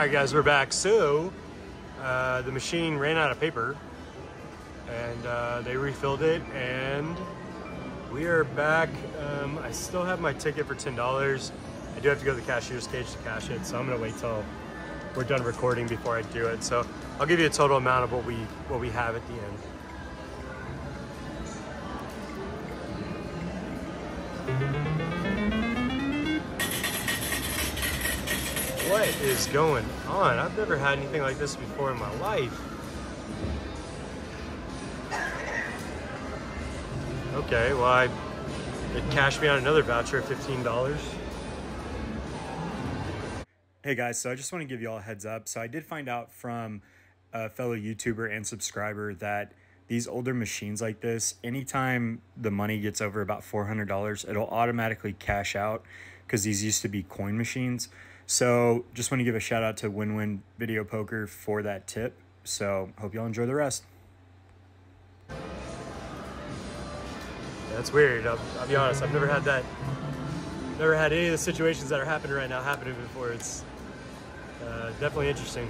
right, guys, we're back. So, uh, the machine ran out of paper, and uh, they refilled it, and we are back. Um, I still have my ticket for ten dollars. I do have to go to the cashier's cage to cash it, so I'm gonna wait till we're done recording before I do it. So, I'll give you a total amount of what we what we have at the end. Is going on? I've never had anything like this before in my life. Okay, well, I, it cashed me out another voucher of $15. Hey guys, so I just want to give you all a heads up. So I did find out from a fellow YouTuber and subscriber that these older machines like this, anytime the money gets over about $400, it'll automatically cash out because these used to be coin machines. So just want to give a shout out to Win Win Video Poker for that tip. So hope y'all enjoy the rest. That's weird. I'll, I'll be honest. I've never had that. Never had any of the situations that are happening right now happening before. It's uh, definitely interesting.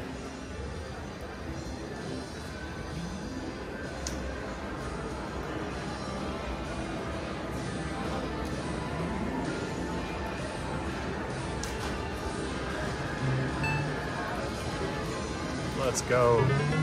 Let's go.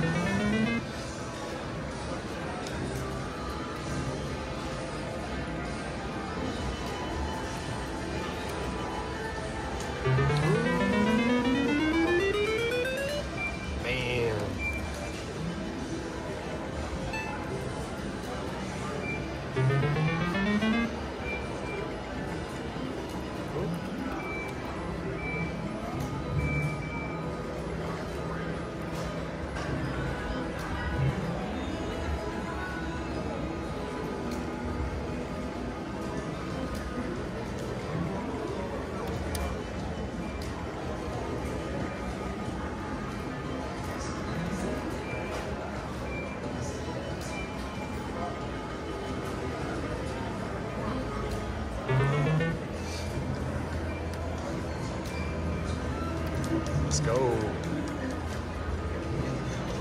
Let's go.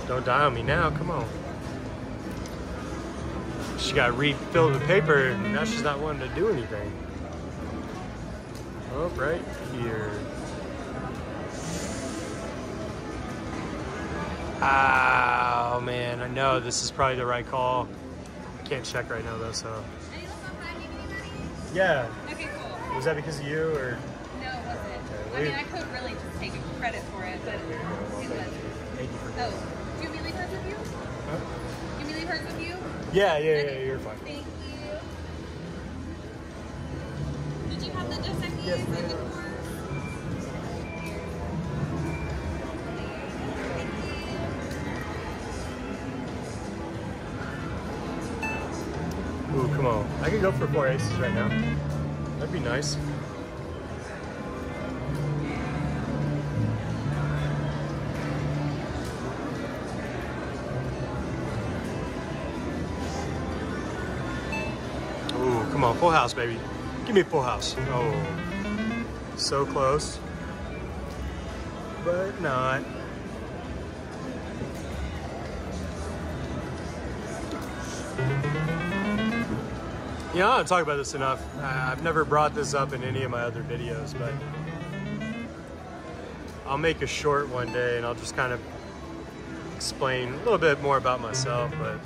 Don't die on me now, come on. She got refilled with paper and now she's not wanting to do anything. Oh, right here. Oh man, I know this is probably the right call. I can't check right now though, so. Any look on five, give me money? Yeah. Okay, cool. Was that because of you or? No, it wasn't. Okay, I mean, I could really just take credit for it, but it wasn't. Thank you for Oh, do you want me to leave hers with you? Huh? Do you want me to leave hers with you? Yeah, yeah, yeah, you're fine. Thank you. Did you have the Dos Yes, in the car? Ooh, come on. I could go for four aces right now. That'd be nice. Come on. Full house, baby. Give me a full house. Oh, so close. But not. You know, I don't talk about this enough. I've never brought this up in any of my other videos, but I'll make a short one day and I'll just kind of explain a little bit more about myself. But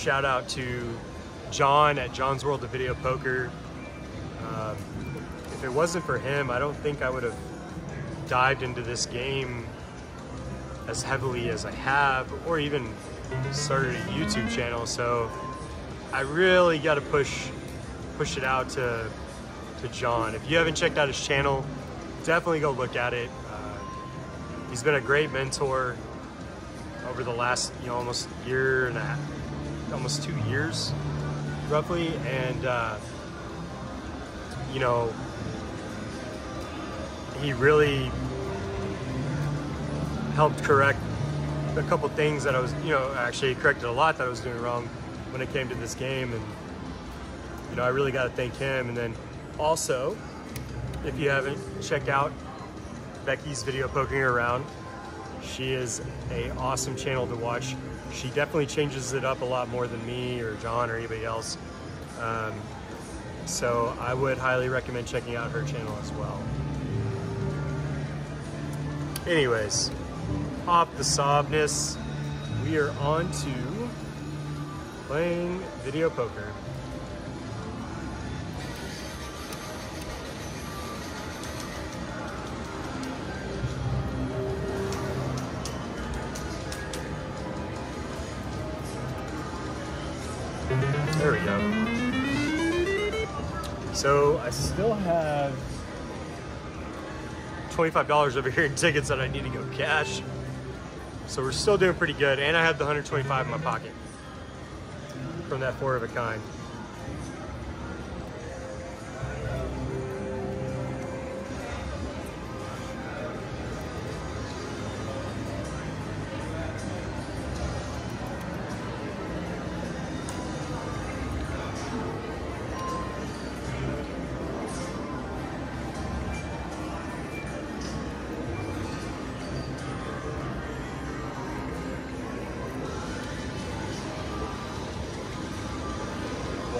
shout out to John at John's World of Video Poker. Um, if it wasn't for him, I don't think I would have dived into this game as heavily as I have, or even started a YouTube channel. So I really got to push push it out to to John. If you haven't checked out his channel, definitely go look at it. Uh, he's been a great mentor over the last you know almost year and a half, almost two years, roughly, and uh, you know he really helped correct a couple things that I was, you know, actually corrected a lot that I was doing wrong when it came to this game. And, you know, I really got to thank him. And then also, if you haven't, checked out Becky's video poking around. She is a awesome channel to watch. She definitely changes it up a lot more than me or John or anybody else. Um, so I would highly recommend checking out her channel as well. Anyways, off the sobness, we are on to playing video poker. There we go. So I still have $25 over here in tickets that I need to go cash. So we're still doing pretty good. And I have the 125 in my pocket from that four of a kind.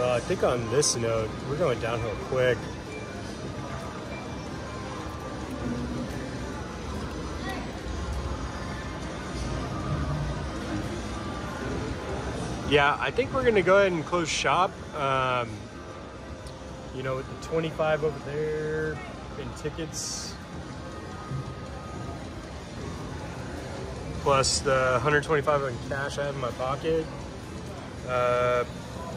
Well, I think on this note, we're going downhill quick. Yeah, I think we're gonna go ahead and close shop. Um, you know, with the 25 over there in tickets, plus the 125 in cash I have in my pocket. Uh,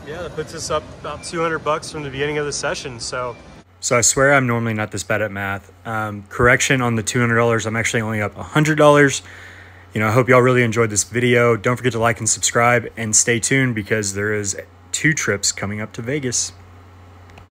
yeah, that puts us up about 200 bucks from the beginning of the session. So, so I swear I'm normally not this bad at math. Um, correction on the $200, I'm actually only up $100. You know, I hope y'all really enjoyed this video. Don't forget to like and subscribe and stay tuned because there is two trips coming up to Vegas.